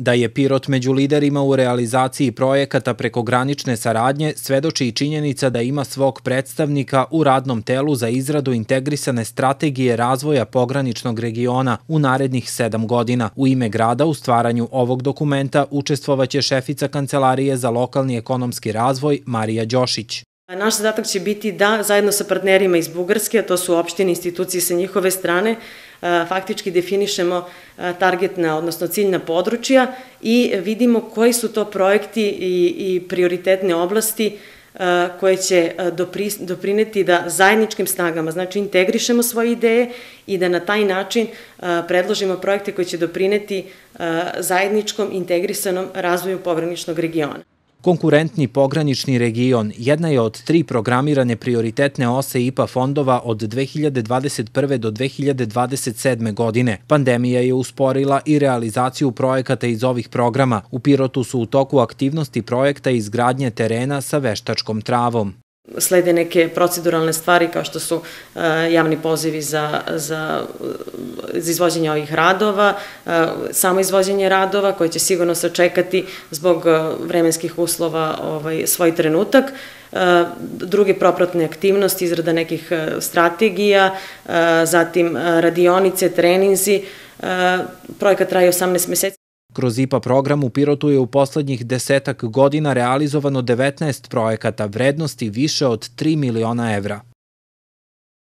Da je Pirot među liderima u realizaciji projekata prekogranične saradnje svedoči i činjenica da ima svog predstavnika u radnom telu za izradu integrisane strategije razvoja pograničnog regiona u narednih sedam godina. U ime grada u stvaranju ovog dokumenta učestvovaće šefica Kancelarije za lokalni ekonomski razvoj Marija Đošić. Naš zadatak će biti da zajedno sa partnerima iz Bugarske, a to su opštine, institucije sa njihove strane, faktički definišemo targetna, odnosno ciljna područja i vidimo koji su to projekti i, i prioritetne oblasti koje će doprineti da zajedničkim snagama, znači integrišemo svoje ideje i da na taj način predložimo projekte koji će doprineti zajedničkom integrisanom razvoju pograničnog regiona. Konkurentni pogranični region jedna je od tri programirane prioritetne ose IPA fondova od 2021. do 2027. godine. Pandemija je usporila i realizaciju projekata iz ovih programa. U Pirotu su u toku aktivnosti projekta izgradnje terena sa veštačkom travom slede neke proceduralne stvari kao što su uh, javni pozivi za, za, za izvođenje ovih radova, uh, samo izvođenje radova koje će sigurno sačekati zbog vremenskih uslova ovaj, svoj trenutak, druge propratne aktivnosti, izrada nekih strategija, zatim radionice, treninzi, projekat traje 18 meseci. Kroz IPA program u Pirotu je u poslednjih desetak godina realizovano 19 projekata vrednosti više od 3 miliona evra.